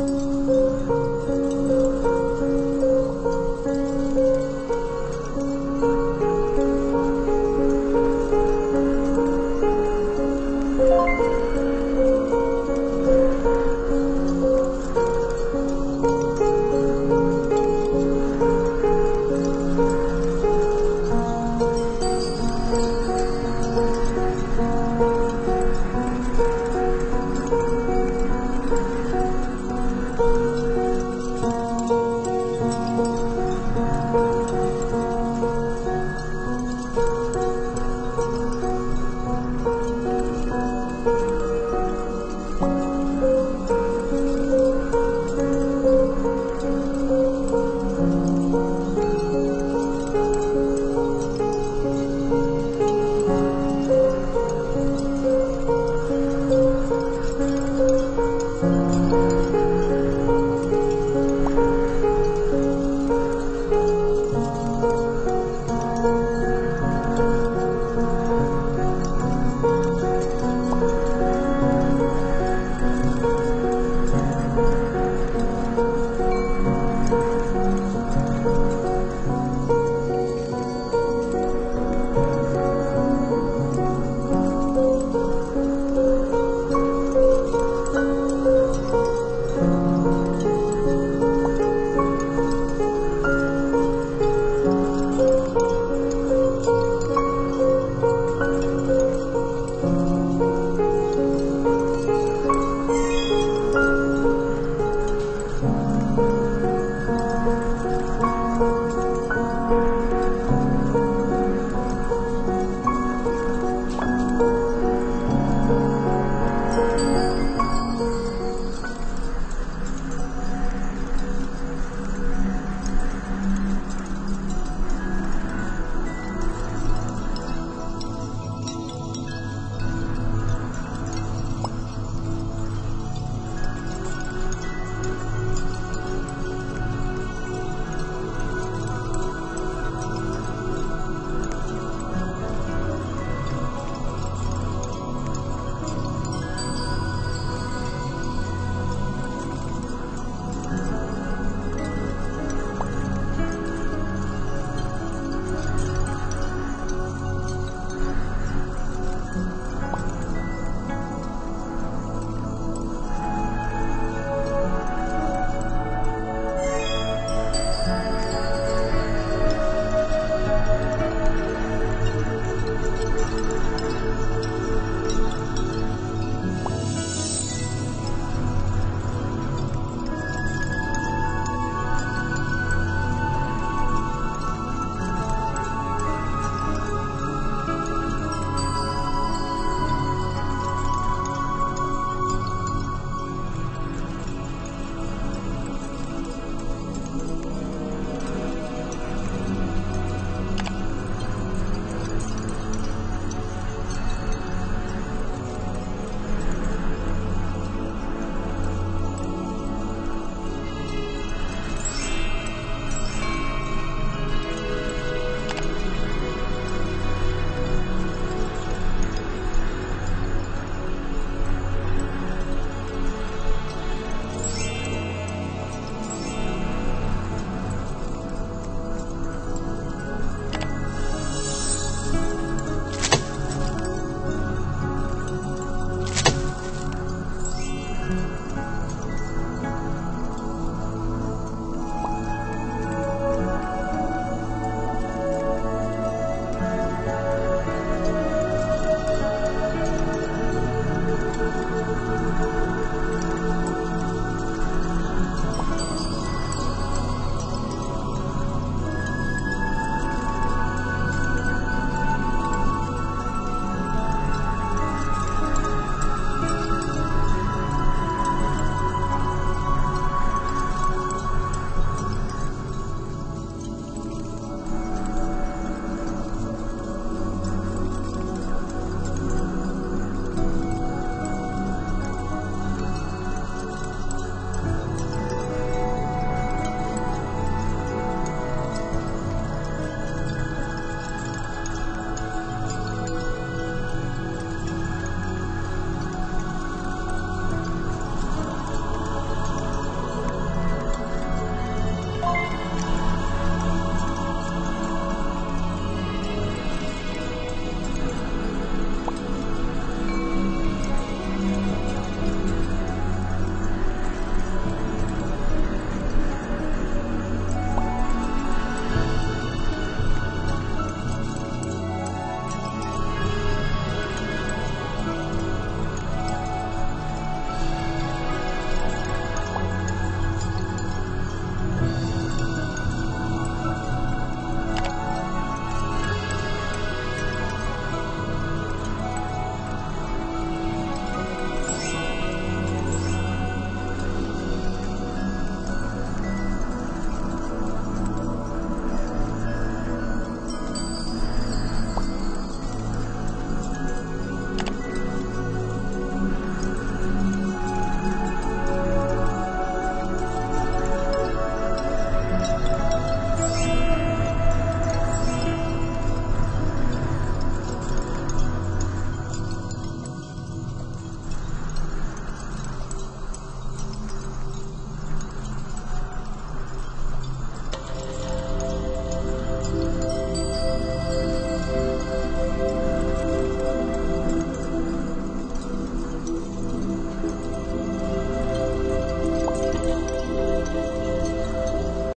Música